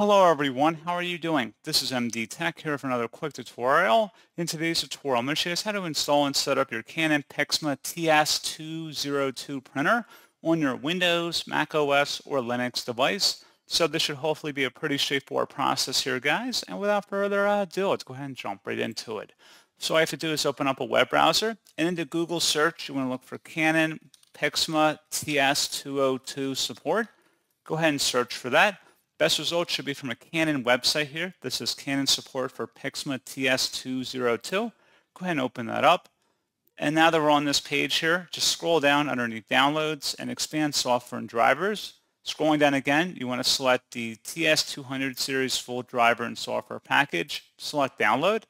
Hello everyone, how are you doing? This is MD Tech here for another quick tutorial. In today's tutorial, I'm going to show you how to install and set up your Canon PIXMA TS202 printer on your Windows, Mac OS, or Linux device. So this should hopefully be a pretty straightforward process here, guys. And without further ado, let's go ahead and jump right into it. So I have to do is open up a web browser, and into Google search, you want to look for Canon PIXMA TS202 support. Go ahead and search for that. Best results should be from a Canon website here. This is Canon support for PIXMA TS202. Go ahead and open that up. And now that we're on this page here, just scroll down underneath Downloads and Expand Software and Drivers. Scrolling down again, you want to select the TS200 series full driver and software package. Select Download.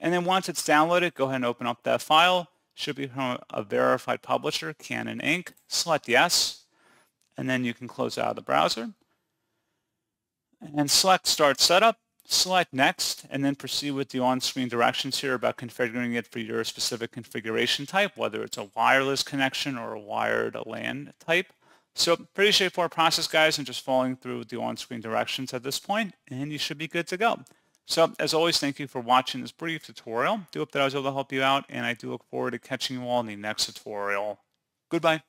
And then once it's downloaded, go ahead and open up that file. Should be from a verified publisher, Canon Inc. Select Yes. And then you can close out of the browser and select Start Setup, select Next, and then proceed with the on-screen directions here about configuring it for your specific configuration type, whether it's a wireless connection or a wired LAN type. So pretty straightforward process, guys, and just following through the on-screen directions at this point, and you should be good to go. So as always, thank you for watching this brief tutorial. do hope that I was able to help you out, and I do look forward to catching you all in the next tutorial. Goodbye.